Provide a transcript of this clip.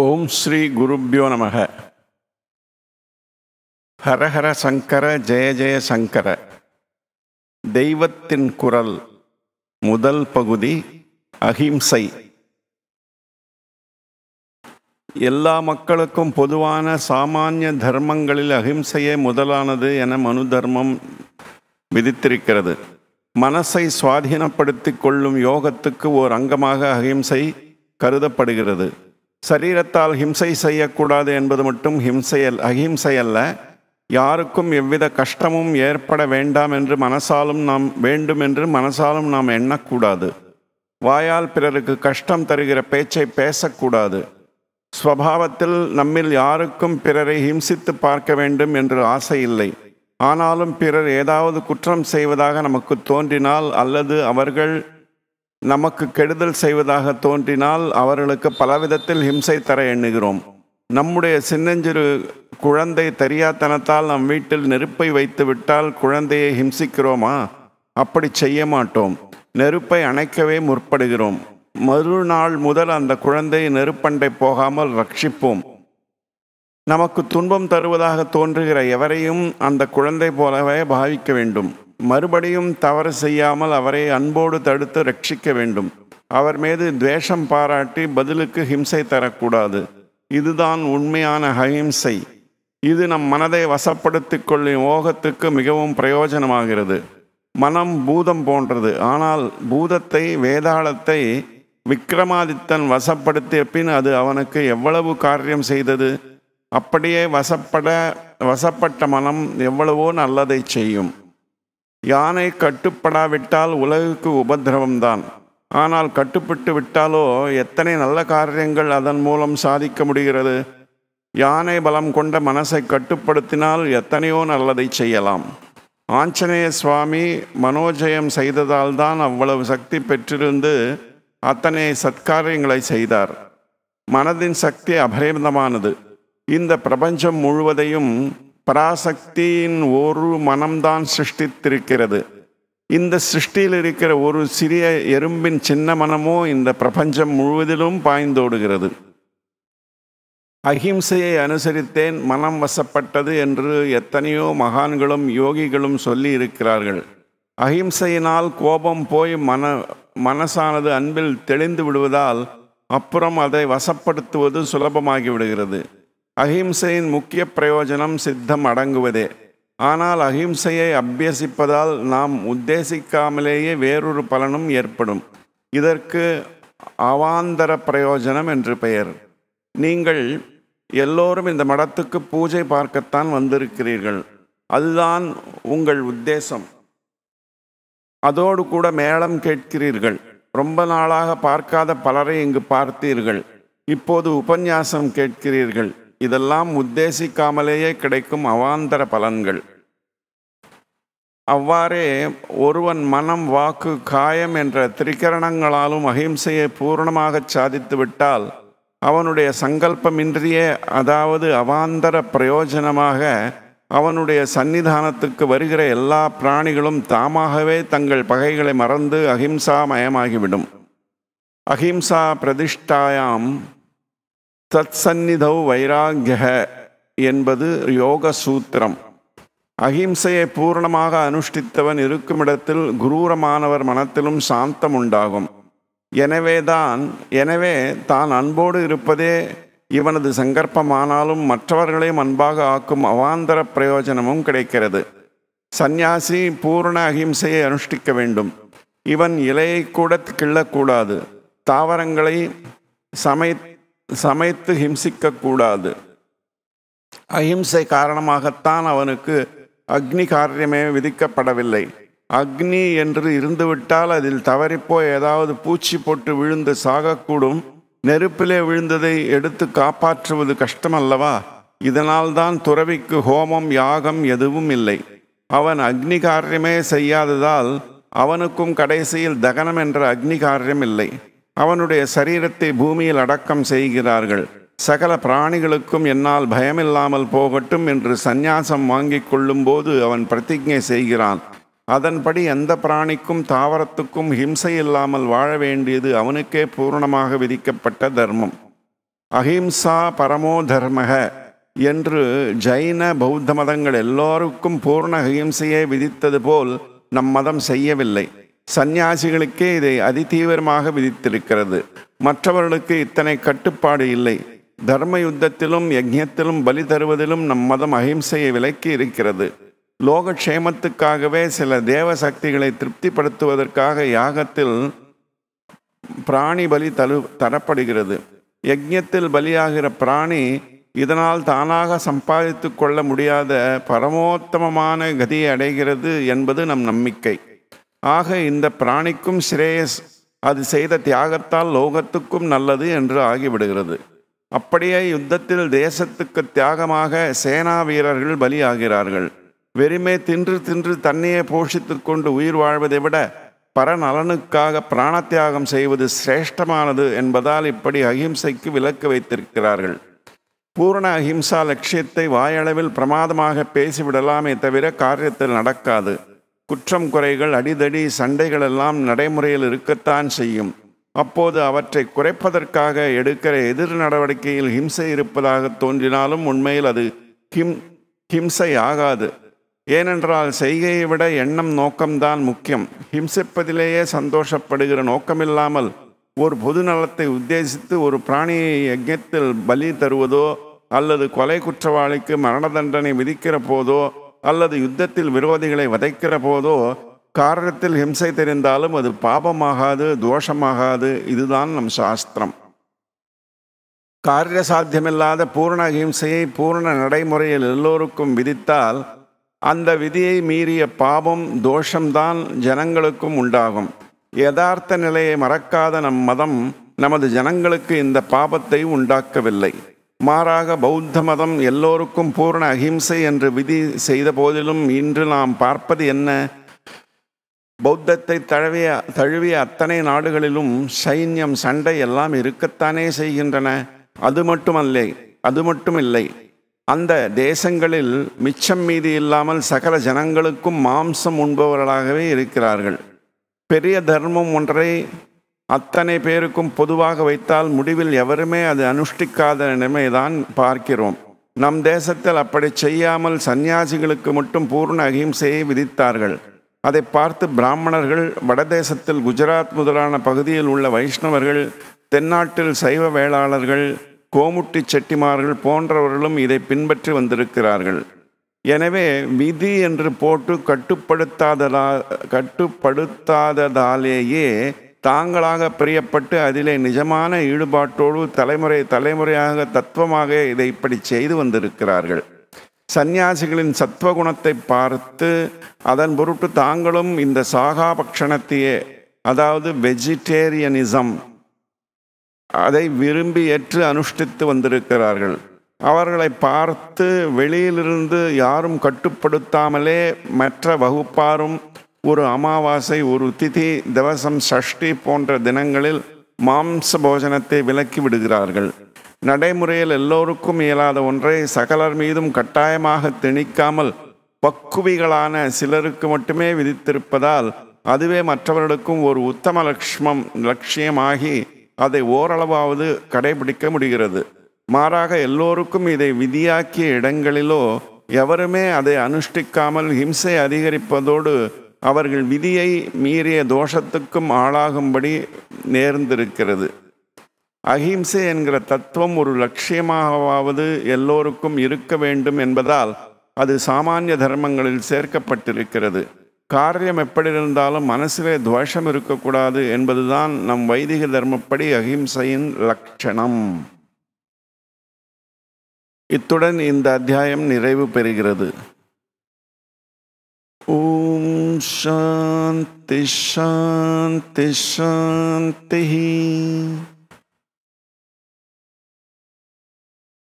ஓம் ஸ்ரீ குருப்பியோ நமக. ஹரஹர சங்கர ஜெய ஜெய சங்கர. தெய்வத்தின் குரல் முதல் பகுதி அஹிம்சை. எல்லா மக்களுக்கும் பொதுவான சாமானிய தர்மங்களில் அஹிம்சையே முதலானது என மனு தர்மம் விதித்திருக்கிறது. மனசை சுவாதீனப்படுத்திக் கொள்ளும் யோகத்துக்கு ஓர் அங்கமாக அஹிம்சை கருதப்படுகிறது. சரீரத்தால் ஹிம்சை செய்யக்கூடாது என்பது மட்டும் ஹிம்சை அல் அஹிம்சை அல்ல. யாருக்கும் எவ்வித கஷ்டமும் ஏற்பட வேண்டாம் என்று மனசாலும் நாம் வேண்டும் என்று மனசாலும் நாம் எண்ணக்கூடாது. வாயால் பிறருக்கு கஷ்டம் தருகிற பேச்சை பேசக்கூடாது. ஸ்வபாவத்தில் நம்மில் யாருக்கும் பிறரை ஹிம்சித்து பார்க்க வேண்டும் என்று ஆசை இல்லை. ஆனாலும் பிறர் ஏதாவது குற்றம் செய்வதாக நமக்கு தோன்றினால் அல்லது அவர்கள் நமக்கு கெடுதல் செய்வதாக தோன்றினால் அவர்களுக்கு பலவிதத்தில் ஹிம்சை தர எண்ணுகிறோம். நம்முடைய சின்னஞ்சிறு குழந்தை தெரியாத்தனத்தால் நம் வீட்டில் நெருப்பை வைத்துவிட்டால் குழந்தையை ஹிம்சிக்கிறோமா? அப்படி செய்ய மாட்டோம். நெருப்பை அணைக்கவே முற்படுகிறோம். மறுநாள் முதல் அந்த குழந்தை நெருப்பண்டை போகாமல் ரட்சிப்போம். நமக்கு துன்பம் தருவதாக தோன்றுகிற எவரையும் அந்த குழந்தை போலவே பாவிக்க வேண்டும். மறுபடியும் தவறு செய்யாமல் அவரை அன்போடு தடுத்து ரட்சிக்க வேண்டும். அவர் மீது துவேஷம் பாராட்டி பதிலுக்கு ஹிம்சை தரக்கூடாது. இதுதான் உண்மையான அஹிம்சை. இது நம் மனதை வசப்படுத்திக் கொள்ளும் ஓகத்துக்கு மிகவும் பிரயோஜனமாகிறது. மனம் பூதம் போன்றது. ஆனால் பூதத்தை வேதாளத்தை விக்ரமாதித்தன் வசப்படுத்திய பின் அது அவனுக்கு எவ்வளவு காரியம் செய்தது? அப்படியே வசப்பட வசப்பட்ட மனம் எவ்வளவோ நல்லதை செய்யும். யானை கட்டுப்படாவிட்டால் உலகுக்கு உபதிரவம்தான். ஆனால் கட்டுப்பட்டு விட்டாலோ எத்தனை நல்ல காரியங்கள் அதன் மூலம் சாதிக்க முடிகிறது? யானை பலம் கொண்ட மனசை கட்டுப்படுத்தினால் எத்தனையோ நல்லதை செய்யலாம். ஆஞ்சநேய சுவாமி மனோஜயம் செய்ததால் தான் அவ்வளவு சக்தி பெற்றிருந்து அத்தனை சத்காரியங்களை செய்தார். மனதின் சக்தி அபரிமிதமானது. இந்த பிரபஞ்சம் முழுவதையும் பராசக்தியின் ஒரு மனம்தான் சிருஷ்டித்திருக்கிறது. இந்த சிருஷ்டியில் இருக்கிற ஒரு சிறிய எறும்பின் சின்ன மனமோ இந்த பிரபஞ்சம் முழுவதிலும் பாய்ந்தோடுகிறது. அஹிம்சையை அனுசரித்தேன் மனம் வசப்பட்டது என்று எத்தனையோ மகான்களும் யோகிகளும் சொல்லி இருக்கிறார்கள். அஹிம்சையினால் கோபம் போய் மன மனசானது அன்பில் தெளிந்து விடுவதால் அப்புறம் அதை வசப்படுத்துவது சுலபமாகி விடுகிறது. அஹிம்சையின் முக்கிய பிரயோஜனம் சித்தம் அடங்குவதே ஆனால் அஹிம்சையை அபியசிப்பதால் நாம் உத்தேசிக்காமலேயே வேறொரு பலனும் ஏற்படும். இதற்கு அவாந்தர பிரயோஜனம் என்று பெயர். நீங்கள் எல்லோரும் இந்த மடத்துக்கு பூஜை பார்க்கத்தான் வந்திருக்கிறீர்கள். அதுதான் உங்கள் உத்தேசம். அதோடு கூட மேளம் கேட்கிறீர்கள். ரொம்ப நாளாக பார்க்காத பலரை இங்கு பார்த்தீர்கள். இப்போது உபன்யாசம் கேட்கிறீர்கள். இதெல்லாம் உத்தேசிக்காமலேயே கிடைக்கும் அவாந்தர பலன்கள். அவ்வாறே ஒருவன் மனம் வாக்கு காயம் என்ற திரிகரணங்களாலும் அகிம்சையை பூரணமாகச் சாதித்து விட்டால் அவனுடைய சங்கல்பமின்றியே அதாவது அவாந்தர பிரயோஜனமாக அவனுடைய சன்னிதானத்துக்கு வருகிற எல்லா பிராணிகளும் தாமாகவே தங்கள் பகைகளை மறந்து அகிம்சாமயமாகிவிடும் அகிம்சா பிரதிஷ்டாயாம் தத் சந்நிதௌ வைராகிய என்பது யோக சூத்திரம். அகிம்சையை பூர்ணமாக அனுஷ்டித்தவன் இருக்குமிடத்தில் குரூரமானவர் மனத்திலும் சாந்தம் உண்டாகும் எனவேதான் எனவே தான் அன்போடு இருப்பதே இவனது சங்கற்பமானாலும் மற்றவர்களையும் அன்பாக ஆக்கும் அவாந்தர பிரயோஜனமும் கிடைக்கிறது. சந்நியாசி பூரண அகிம்சையை அனுஷ்டிக்க வேண்டும். இவன் இலையை கூட கிள்ளக்கூடாது. தாவரங்களை சமை சமைத்து ஹிம்சிக்கக்கூடாது. அஹிம்சை காரணமாகத்தான் அவனுக்கு அக்னி காரியமே விதிக்கப்படவில்லை. அக்னி என்று இருந்துவிட்டால் அதில் தவறிப்போய் ஏதாவது பூச்சி போட்டு விழுந்து சாகக்கூடும். நெருப்பிலே விழுந்ததை எடுத்து காப்பாற்றுவது கஷ்டமல்லவா? இதனால்தான் துறவிக்கு ஹோமம் யாகம் எதுவும் இல்லை. அவன் அக்னி காரியமே செய்யாததால் அவனுக்கும் கடைசியில் தகனம் என்ற அக்னி காரியம் இல்லை. அவனுடைய சரீரத்தை பூமியில் அடக்கம் செய்கிறார்கள். சகல பிராணிகளுக்கும் என்னால் பயமில்லாமல் போகட்டும் என்று சந்நியாசம் வாங்கி கொள்ளும்போது அவன் பிரதிஜை செய்கிறான். அதன்படி எந்த பிராணிக்கும் தாவரத்துக்கும் ஹிம்சை இல்லாமல் வாழ வேண்டியது அவனுக்கே பூரணமாக விதிக்கப்பட்ட தர்மம். அஹிம்சா பரமோ தர்மக என்று ஜைன பௌத்த மதங்கள் எல்லோருக்கும் பூர்ண அஹிம்சையை விதித்தது போல் நம் மதம் செய்யவில்லை. சந்நியாசிகளுக்கே இதை அதிதீவிரமாக விதித்திருக்கிறது. மற்றவர்களுக்கு இத்தனை கட்டுப்பாடு இல்லை. தர்ம யுத்தத்திலும் யஜ்யத்திலும் பலி தருவதிலும் நம் மதம் அகிம்சையை விலக்கி இருக்கிறது. லோகக்ஷேமத்துக்காகவே சில தேவ சக்திகளை திருப்திப்படுத்துவதற்காக யாகத்தில் பிராணி பலி தரு தரப்படுகிறது. யஜ்யத்தில் பலியாகிற பிராணி இதனால் தானாக சம்பாதித்து கொள்ள முடியாத பரமோத்தமமான கதியை அடைகிறது என்பது நம் நம்பிக்கை. ஆக இந்த பிராணிக்கும் ஸ்ரேயஸ் அது செய்த தியாகத்தால் லோகத்துக்கும் நல்லது என்று ஆகிவிடுகிறது. அப்படியே யுத்தத்தில் தேசத்துக்கு தியாகமாக சேனா வீரர்கள் பலியாகிறார்கள். வெறுமே தின்று தின்று தன்னையே போஷித்து கொண்டு உயிர் வாழ்வதை விட பரநலனுக்காக பிராணத்தியாகம் செய்வது சிரேஷ்டமானது என்பதால் இப்படி அகிம்சைக்கு விலக்கு வைத்திருக்கிறார்கள். பூரண அஹிம்சா லட்சியத்தை வாயளவில் பிரமாதமாக பேசிவிடலாமே தவிர காரியத்தில் நடக்காது. குற்றம் குறைகள் அடிதடி சண்டைகள் எல்லாம் நடைமுறையில் இருக்கத்தான் செய்யும். அப்போது அவற்றை குறைப்பதற்காக எடுக்கிற எதிர் நடவடிக்கையில் ஹிம்சை இருப்பதாக தோன்றினாலும் உண்மையில் அது ஹிம் ஹிம்சை ஆகாது. ஏனென்றால் செய்கையை விட எண்ணம் நோக்கம்தான் முக்கியம். ஹிம்சிப்பதிலேயே சந்தோஷப்படுகிற நோக்கமில்லாமல் ஒரு பொது நலத்தை உத்தேசித்து ஒரு பிராணியை யஜ்யத்தில் பலி தருவதோ அல்லது கொலை குற்றவாளிக்கு மரண தண்டனை விதிக்கிற போதோ அல்லது யுத்தத்தில் விரோதிகளை வதைக்கிற போதோ காரணத்தில் ஹிம்சை தெரிந்தாலும் அது பாபமாகாது தோஷமாகாது. இதுதான் நம் சாஸ்திரம். காரிய சாத்தியமில்லாத பூர்ண அகிம்சையை பூர்ண நடைமுறையில் எல்லோருக்கும் விதித்தால் அந்த விதியை மீறிய பாபம் தோஷம்தான் ஜனங்களுக்கும் உண்டாகும். யதார்த்த நிலையை மறக்காத நம் மதம் நமது ஜனங்களுக்கு இந்த பாபத்தை உண்டாக்கவில்லை. மாறாக பௌத்த மதம் எல்லோருக்கும் பூர்ண அகிம்சை என்று விதி செய்த போதிலும் இன்று நாம் பார்ப்பது என்ன? பௌத்தத்தை தழுவிய தழுவிய அத்தனை நாடுகளிலும் சைன்யம் சண்டை எல்லாம் இருக்கத்தானே செய்கின்றன. அது மட்டுமல்லை அது மட்டுமில்லை. அந்த தேசங்களில் மிச்சம் மீதி இல்லாமல் சகல ஜனங்களுக்கும் மாம்சம் உண்பவர்களாகவே இருக்கிறார்கள். பெரிய தர்மம் ஒன்றை அத்தனை பேருக்கும் பொதுவாக வைத்தால் முடிவில் எவருமே அது அனுஷ்டிக்காத நிலைமைதான் பார்க்கிறோம். நம் தேசத்தில் அப்படி செய்யாமல் சந்நியாசிகளுக்கு மட்டும் பூர்ண அகிம்சையை விதித்தார்கள். அதை பார்த்து பிராமணர்கள் வடதேசத்தில் குஜராத் முதலான பகுதியில் உள்ள வைஷ்ணவர்கள் தென்னாட்டில் சைவ வேளாளர்கள் கோமுட்டி செட்டிமார்கள் போன்றவர்களும் இதை பின்பற்றி வந்திருக்கிறார்கள். எனவே விதி என்று போட்டு கட்டுப்படுத்தாததா கட்டுப்படுத்தாததாலேயே தாங்களாக பிரியப்பட்டு அதிலே நிஜமான ஈடுபாட்டோடு தலைமுறை தலைமுறையாக தத்துவமாக இதை இப்படி செய்து வந்திருக்கிறார்கள். சந்நியாசிகளின் சத்வகுணத்தை பார்த்து அதன் பொருட்டு தாங்களும் இந்த சாகா பக்ஷணத்தையே அதாவது வெஜிடேரியனிசம் அதை விரும்பி ஏற்று அனுஷ்டித்து வந்திருக்கிறார்கள். அவர்களை பார்த்து வெளியிலிருந்து யாரும் கட்டுப்படுத்தாமலே மற்ற வகுப்பாரும் ஒரு அமாவாசை ஒரு திதி தவசம் சஷ்டி போன்ற தினங்களில் மாம்ச போஜனத்தை விலக்கி விடுகிறார்கள். நடைமுறையில் எல்லோருக்கும் இயலாத ஒன்றை சகலர் மீதும் கட்டாயமாக திணிக்காமல் பக்குவிகளான சிலருக்கு மட்டுமே விதித்திருப்பதால் அதுவே மற்றவர்களுக்கும் ஒரு உத்தம லக்ஷ்மம் லட்சியமாகி அதை ஓரளவாவது கடைபிடிக்க முடிகிறது. மாறாக எல்லோருக்கும் இதை விதியாக்கிய இடங்களிலோ எவருமே அதை அனுஷ்டிக்காமல் ஹிம்சை அதிகரிப்பதோடு அவர்கள் விதியை மீறிய தோஷத்துக்கும் ஆளாகும்படி நேர்ந்திருக்கிறது. அஹிம்சை என்கிற தத்துவம் ஒரு லட்சியமாகவாவது எல்லோருக்கும் இருக்க வேண்டும் என்பதால் அது சாமானிய தர்மங்களில் சேர்க்கப்பட்டிருக்கிறது. காரியம் எப்படி இருந்தாலும் மனசிலே துவேஷம் இருக்கக்கூடாது என்பதுதான் நம் வைதிக தர்மப்படி அஹிம்சையின் லட்சணம். இத்துடன் இந்த அத்தியாயம் நிறைவு பெறுகிறது. शांति शांति शांति ही।